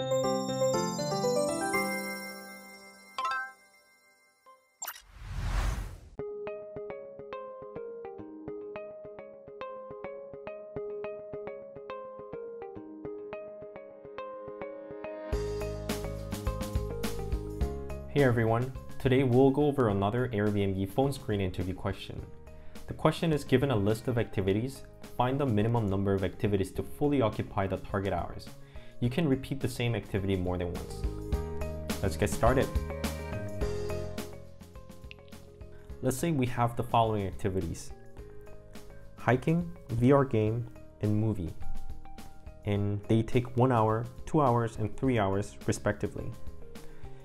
Hey everyone, today we'll go over another Airbnb phone screen interview question. The question is given a list of activities, find the minimum number of activities to fully occupy the target hours. You can repeat the same activity more than once. Let's get started. Let's say we have the following activities. Hiking, VR game, and movie. And they take 1 hour, 2 hours, and 3 hours respectively.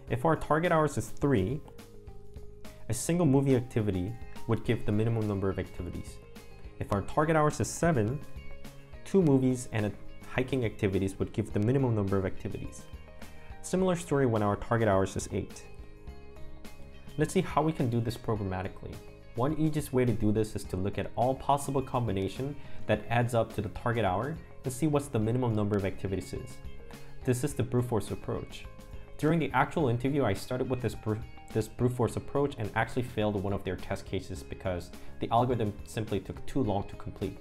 If our target hours is 3, a single movie activity would give the minimum number of activities. If our target hours is 7, two movies and hiking activities would give the minimum number of activities. Similar story when our target hours is 8. Let's see how we can do this programmatically. One easiest way to do this is to look at all possible combination that adds up to the target hour and see what's the minimum number of activities is. This is the brute force approach. During the actual interview, I started with this, br this brute force approach and actually failed one of their test cases because the algorithm simply took too long to complete.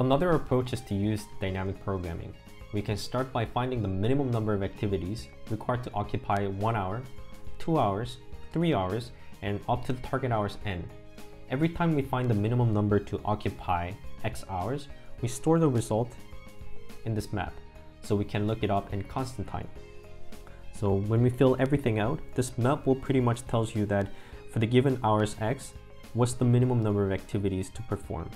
Another approach is to use dynamic programming. We can start by finding the minimum number of activities required to occupy 1 hour, 2 hours, 3 hours, and up to the target hours n. Every time we find the minimum number to occupy x hours, we store the result in this map so we can look it up in constant time. So when we fill everything out, this map will pretty much tells you that for the given hours x, what's the minimum number of activities to perform.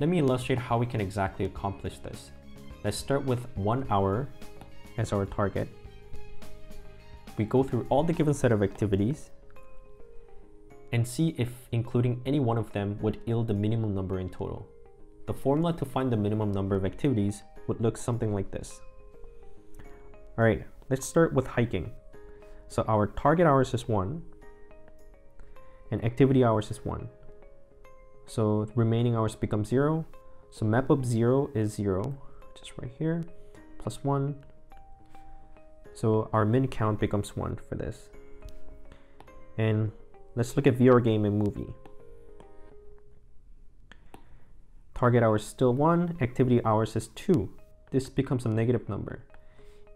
Let me illustrate how we can exactly accomplish this. Let's start with one hour as our target. We go through all the given set of activities and see if including any one of them would yield the minimum number in total. The formula to find the minimum number of activities would look something like this. All right, let's start with hiking. So our target hours is one and activity hours is one. So remaining hours become zero. So map of zero is zero, just right here, plus one. So our min count becomes one for this. And let's look at VR game and movie. Target hours still one, activity hours is two this becomes a negative number.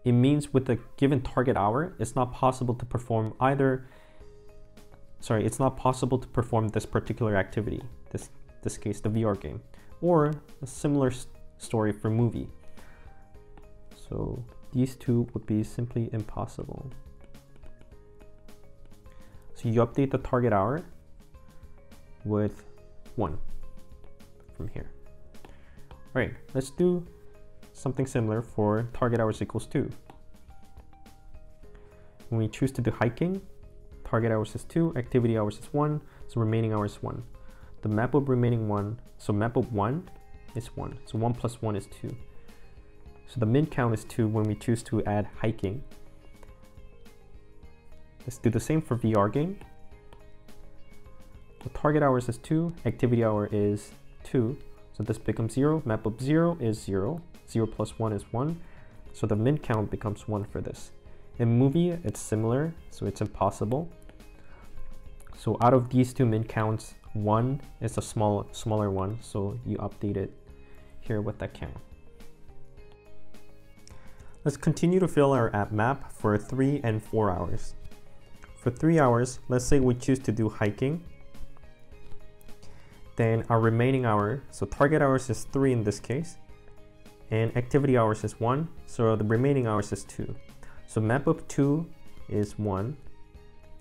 It means with a given target hour, it's not possible to perform either, sorry, it's not possible to perform this particular activity, this, this case, the VR game, or a similar story for movie. So these two would be simply impossible. So you update the target hour with one from here. All right, let's do something similar for target hours equals 2. When we choose to do hiking, target hours is 2, activity hours is 1, so remaining hours is 1. The map of remaining 1, so map of 1 is 1, so 1 plus 1 is 2. So the min count is 2 when we choose to add hiking. Let's do the same for VR game. The target hours is 2, activity hour is 2, so this becomes 0, map of 0 is 0, 0 plus 1 is 1. So the min count becomes 1 for this. In movie, it's similar, so it's impossible. So out of these two min counts, 1 is a small, smaller one, so you update it here with that count. Let's continue to fill our app map for 3 and 4 hours. For 3 hours, let's say we choose to do hiking. Then our remaining hour, so target hours is 3 in this case, and activity hours is 1, so the remaining hours is 2. So map of 2 is 1,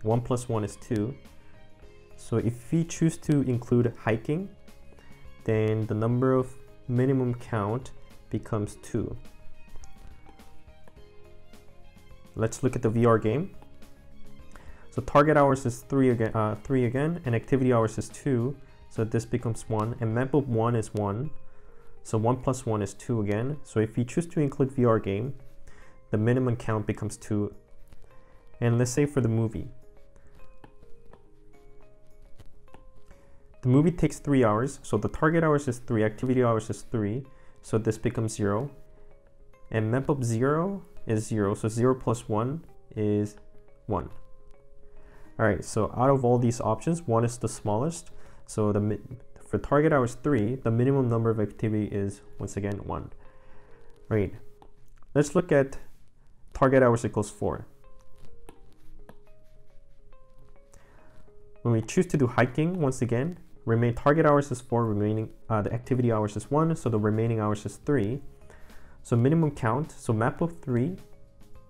1 plus 1 is 2. So if we choose to include hiking, then the number of minimum count becomes 2. Let's look at the VR game. So target hours is 3 again, uh, 3 again, and activity hours is 2, so this becomes 1, and map of 1 is 1, so 1 plus 1 is 2 again. So if you choose to include VR game, the minimum count becomes 2. And let's say for the movie. The movie takes 3 hours, so the target hours is 3, activity hours is 3, so this becomes 0. and map of 0 is 0, so 0 plus 1 is 1. Alright, so out of all these options, 1 is the smallest, so the for target hours 3, the minimum number of activity is, once again, 1. Right, let's look at target hours equals 4. When we choose to do hiking, once again, remain target hours is 4, remaining uh, the activity hours is 1, so the remaining hours is 3. So minimum count, so map of 3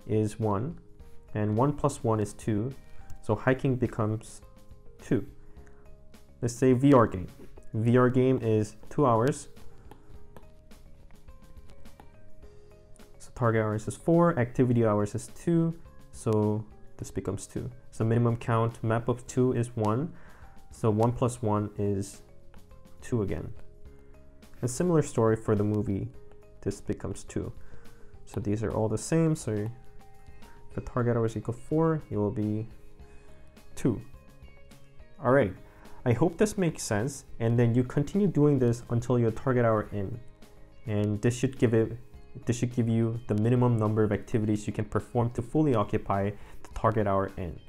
is 1, and 1 plus 1 is 2, so hiking becomes 2. Let's say VR game. VR game is 2 hours. So target hours is 4, activity hours is 2, so this becomes 2. So minimum count, map of 2 is 1. So 1 plus 1 is 2 again. A similar story for the movie, this becomes 2. So these are all the same, so if the target hours equal 4, it will be 2. Alright, I hope this makes sense, and then you continue doing this until your target hour in. And this should give it this should give you the minimum number of activities you can perform to fully occupy the target hour in.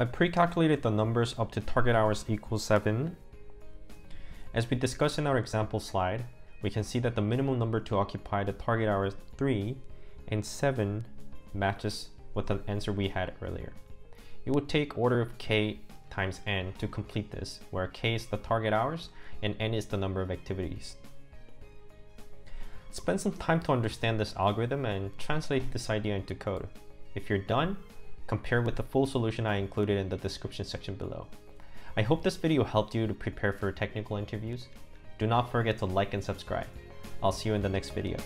I pre-calculated the numbers up to target hours equals 7. As we discussed in our example slide, we can see that the minimum number to occupy the target hour is 3 and 7 matches with the answer we had earlier. It would take order of k times n to complete this, where k is the target hours and n is the number of activities. Spend some time to understand this algorithm and translate this idea into code. If you're done, compare with the full solution I included in the description section below. I hope this video helped you to prepare for technical interviews. Do not forget to like and subscribe. I'll see you in the next video.